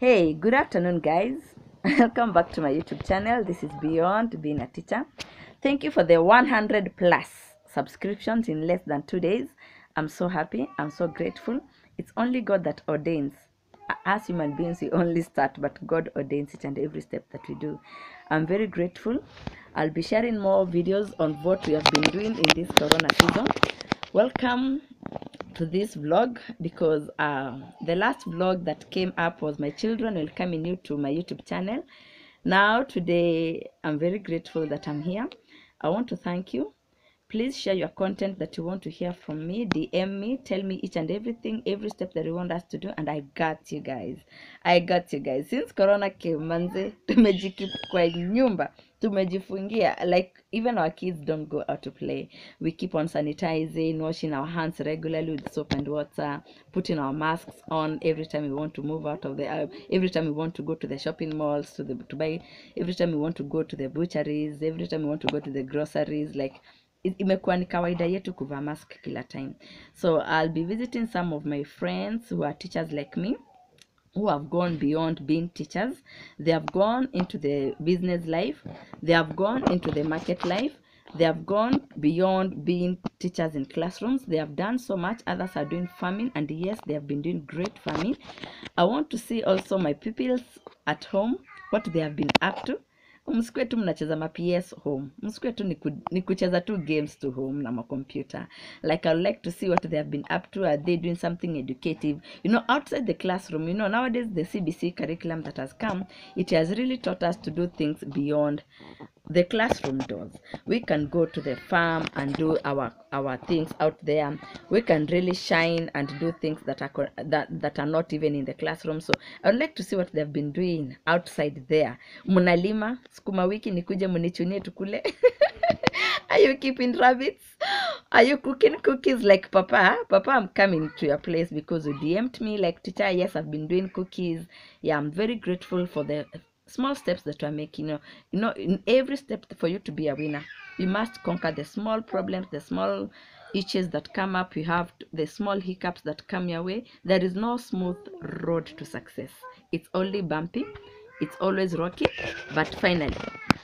Hey, good afternoon, guys. Welcome back to my YouTube channel. This is Beyond Being a Teacher. Thank you for the 100 plus subscriptions in less than two days. I'm so happy. I'm so grateful. It's only God that ordains. As human beings, we only start, but God ordains each and every step that we do. I'm very grateful. I'll be sharing more videos on what we have been doing in this Corona season. Welcome to this vlog because uh, the last vlog that came up was my children welcoming you to my YouTube channel. Now, today, I'm very grateful that I'm here. I want to thank you. Please share your content that you want to hear from me. DM me, tell me each and everything, every step that you want us to do, and I got you guys. I got you guys. Since Corona came, manze, tumejikeep kwa nyumba, tumejifungia. Like even our kids don't go out to play. We keep on sanitizing, washing our hands regularly with soap and water, putting our masks on every time we want to move out of the uh, every time we want to go to the shopping malls to the to buy every time we want to go to the butcheries every time we want to go to the groceries like imekuwa ni kawaida yetu kuvaa mask kila time so i'll be visiting some of my friends who are teachers like me who have gone beyond being teachers. They have gone into the business life, they have gone into the market life, they have gone beyond being teachers in classrooms. They have done so much. Others are doing farming, and yes, they have been doing great farming. I want to see also my pupils at home, what they have been up to. Msikue tu mnacheza ma ps home. Msikue tu ni, ni kucheza tu games to home na makompyuta like i would like to see what they have been up to. Are they doing something educative? You know outside the classroom you know nowadays the cbc curriculum that has come it has really taught us to do things beyond the classroom doors. We can go to the farm and do our our things out there. We can really shine and do things that are that, that are not even in the classroom. So i would like to see what they've been doing outside there. Mnalima sukuma wiki nikuje mnichunie tukule. Are you keeping rabbits? Are you cooking cookies? Like papa papa i'm coming to your place because you dm'd me. Like teacher yes i've been doing cookies. Yeah i'm very grateful for the small steps that we're making you know, you know in every step for you to be a winner you must conquer the small problems the small itches that come up. You have the small hiccups that come your way. There is no smooth road to success. It's only bumpy. It's always rocky. But finally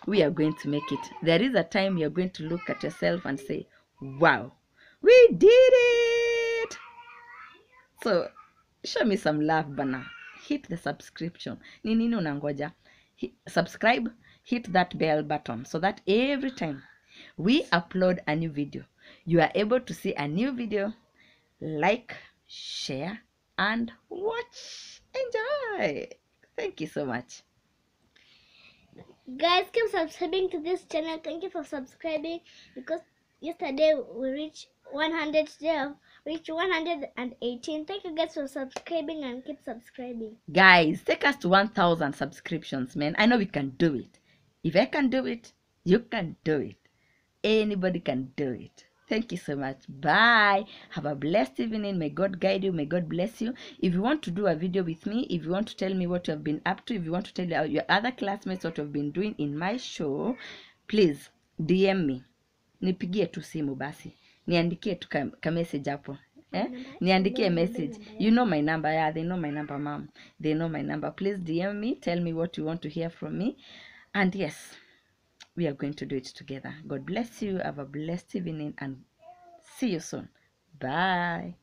we are going to make it. There is a time you're going to look at yourself and say wow we did it! So show me some love bana. Hit the subscription. Ni nini unangoja subscribe hit that bell button so that every time we upload a new video you are able to see a new video. Like share and watch. Enjoy. Thank you so much. Guys, keep subscribing to this channel. Thank you for subscribing because yesterday we reached 100 today we reached 118. Thank you guys for subscribing and keep subscribing. guys take us to 1000 subscriptions man. I know we can do it. If i can do it you can do it. Anybody can do it. Thank you so much. Bye. Have a blessed evening. May god guide you. May god bless you. If you want to do a video with me if you want to tell me what you have been up to if you want to tell your other classmates what you have been doing in my show please dm me. Nipigie tu simu basi niandikie tu ka, ka message hapo eh? niandikie message. You know my number yeah they know my number mom they know my number. Please dm me tell me what you want to hear from me. And yes we are going to do it together. God bless you. Have a blessed evening and see you soon. Bye